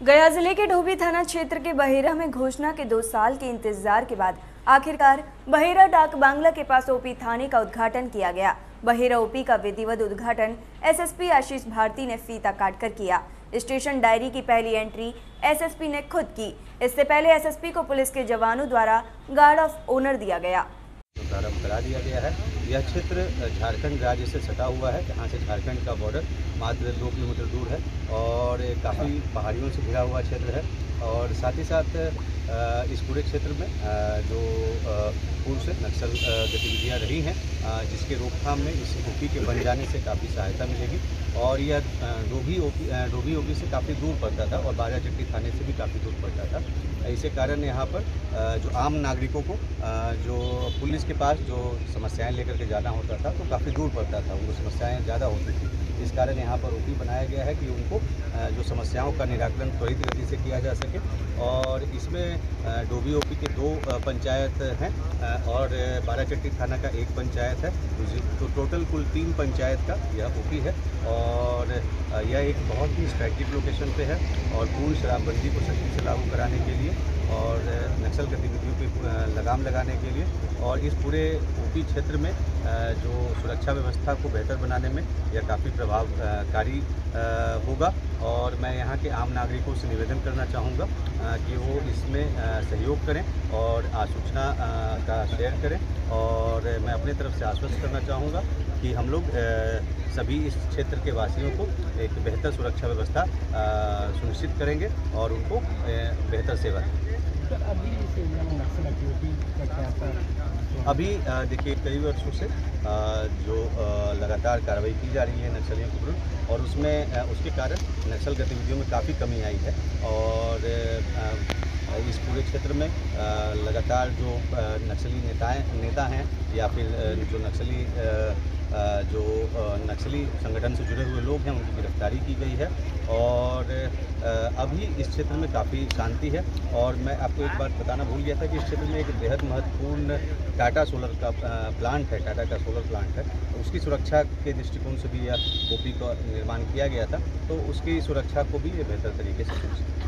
गया ज़िले के ढोबी थाना क्षेत्र के बहेरा में घोषणा के दो साल के इंतज़ार के बाद आखिरकार बहेरा डाक बांग्ला के पास ओपी थाने का उद्घाटन किया गया। बहेरा ओपी का विधिवत उद्घाटन एसएसपी आशीष भारती ने फीता काटकर किया। स्टेशन डायरी की पहली एंट्री एसएसपी ने खुद की। इससे पहले एसएसपी को पुलिस के जवानों द्वारा गार्ड ऑफ़ ऑनर दिया गया। प्रारंभ करा दिया गया है। यह क्षेत्र झारखंड राज्य से सटा हुआ है, जहाँ से झारखंड का बॉर्डर मात्र दो किलोमीटर दूर है और काफ़ी पहाड़ियों से घिरा हुआ क्षेत्र है और साथ ही साथ इस पूरे क्षेत्र में जो पूर्व से नक्सल गतिविधियाँ रही हैं जिसके रोकथाम में इस ओपी के बन जाने से काफ़ी सहायता मिलेगी और यह डोभी ओपी डोभी ओपी से काफ़ी दूर पड़ता था और बाजा चट्टी थाने से भी काफ़ी दूर पड़ता था। इसी कारण यहाँ पर जो आम नागरिकों को जो पुलिस के पास जो समस्याएँ लेकर के जाना होता था तो काफ़ी दूर पड़ता था, उनको समस्याएँ ज़्यादा होती थी। इस कारण यहाँ पर ओपी बनाया गया है कि उनको जो समस्याओं का निराकरण त्वरित गति से किया जा सके। और इसमें डोबी ओपी के दो पंचायत हैं और बाराचट्टी थाना का एक पंचायत है। तो टोटल कुल तीन पंचायत का यह ओपी है। और यह एक बहुत ही स्ट्रैटेजिक लोकेशन पे है और पूर्ण शराबबंदी को सख्ती से लागू कराने के लिए और नक्सल गतिविधियों पर लगाम लगाने के लिए और इस पूरे ऊपी क्षेत्र में जो सुरक्षा व्यवस्था को बेहतर बनाने में यह काफ़ी प्रभावकारी होगा। और मैं यहाँ के आम नागरिकों से निवेदन करना चाहूँगा कि वो इसमें सहयोग करें और आसूचना का शेयर करें। और मैं अपनी तरफ़ से आश्वस्त करना चाहूँगा कि हम लोग सभी इस क्षेत्र के वासियों को एक बेहतर सुरक्षा व्यवस्था सुनिश्चित करेंगे और उनको बेहतर सेवा देंगे। अभी देखिए कई वर्षों से जो लगातार कार्रवाई की जा रही है नक्सलियों के विरुद्ध और उसमें उसके कारण नक्सल गतिविधियों में काफ़ी कमी आई है और इस पूरे क्षेत्र में लगातार जो नक्सली नेताएँ नेता हैं या फिर जो नक्सली जो नक्सली संगठन से जुड़े हुए लोग हैं, उनकी गिरफ्तारी की गई है और अभी इस क्षेत्र में काफ़ी शांति है और मैं आपको एक बात बताना भूल गया था कि इस क्षेत्र में एक बेहद महत्वपूर्ण टाटा सोलर का प्लांट है, टाटा का सोलर प्लांट है। उसकी सुरक्षा के दृष्टिकोण से भी यह ओपी का निर्माण किया गया था तो उसकी सुरक्षा को भी ये बेहतर तरीके से सुनिश्चित